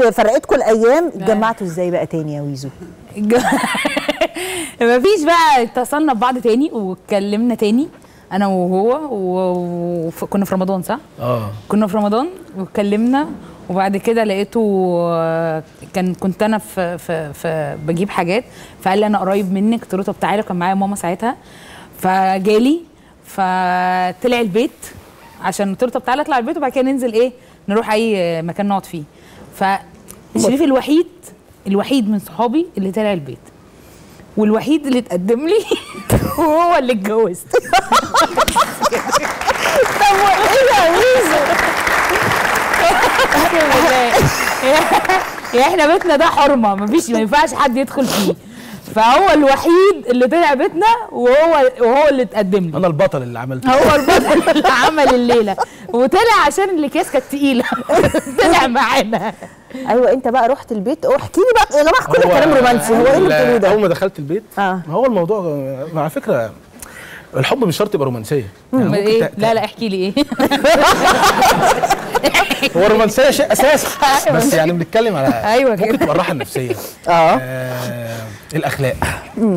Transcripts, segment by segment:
فرقتكم الأيام اتجمعتوا إزاي بقى تاني يا ويزو؟ مفيش بقى اتصلنا ببعض تاني واتكلمنا تاني أنا وهو وكنا في رمضان صح؟ آه. كنا في رمضان واتكلمنا وبعد كده لقيته آه، كان كنت أنا في في في بجيب حاجات فقال لي أنا قريب منك قلت له طب تعالى كان معايا ماما ساعتها فجالي فطلع البيت عشان قلت له طب تعالى اطلع البيت وبعد كده ننزل إيه نروح أي مكان نقعد فيه. فشريف الوحيد الوحيد من صحابي اللي طلع البيت. والوحيد اللي اتقدم لي وهو اللي اتجوزت. طب وايه يا يا إحنا بيتنا ده حرمة مفيش ما ينفعش حد يدخل فيه. فهو الوحيد اللي طلع بيتنا وهو وهو اللي اتقدم لي. أنا البطل اللي عملته. هو البطل اللي عمل الليلة. وطلع عشان الأكياس كانت تقيلة. طلع معانا. أيوه أنت بقى رحت البيت. احكي لي بقى يا جماعة كل كلام رومانسي. هو إيه اللي بتقولوه أول ده ما دخلت البيت آه. هو الموضوع على فكرة الحب مش شرط يبقى رومانسية. يعني ممكن إيه؟ لا لا احكي لي إيه. هو الرومانسيه شيء أساسي. بس يعني بنتكلم على أيوة ممكن كده. تبقى الراحة النفسية. آه. آه الأخلاق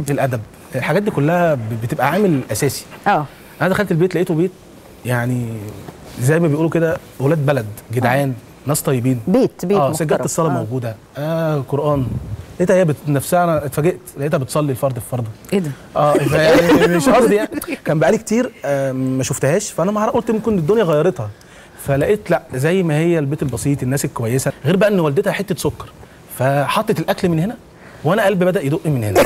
الأدب الحاجات دي كلها بتبقى عامل أساسي. آه. أنا دخلت البيت لقيته بيت يعني زي ما بيقولوا كده ولاد بلد جدعان ناس طيبين. بيت بيت آه. سجادة الصلاة آه. موجودة. آه قرآن. لقيتها هي بت- نفسها أنا اتفاجئت لقيتها بتصلي الفرد في فرض إيه ده؟ آه يعني مش قصدي يعني. كان بقالي كتير آه ما شفتهاش فأنا ما قلت ممكن الدنيا غيرتها. فلقيت لأ زي ما هي البيت البسيط الناس الكويسة غير بقى إن والدتها حتة سكر فحطت الأكل من هنا وأنا قلبي بدأ يدق من هنا.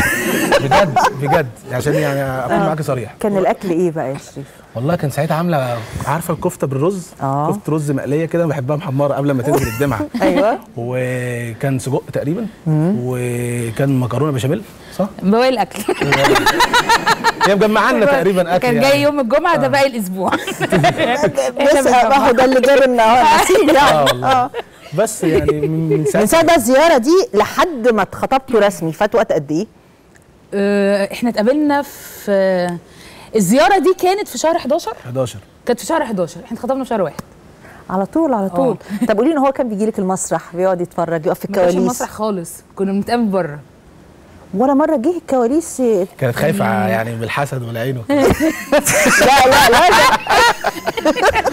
بجد بجد. عشان يعني أكون معاك صريح. كان الأكل إيه بقى يا شريف؟ والله كان ساعتها عاملة عارفة الكفتة بالرز؟ آه. كفتة رز مقلية كده بحبها محمرة قبل ما تنزل الدمعة. أيوه. وكان سجق تقريبا. وكان مكرونة بشاميل صح؟ بواقي الأكل. هي مجمعانا تقريبا أكل كان يعني. جاي يوم الجمعة ده باقي الأسبوع. بس ما هو ده اللي جاب النهارده. نصيب آه يعني والله بس يعني من من من ساعة ساعه بقى الزيارة دي لحد ما اتخطبتوا رسمي فات وقت قد إيه؟ آه، إحنا اتقابلنا في الزيارة دي كانت في شهر 11 11 كانت في شهر 11 إحنا اتخطبنا في شهر واحد. على طول على طول. طب قولي لي هو كان بيجي لك المسرح بيقعد يتفرج يقف في ما الكواليس؟ المسرح خالص. كنا بنتقابل بره. ولا مرة جه الكواليس كانت خايفة يعني من الحسد والعين. لا لا لا.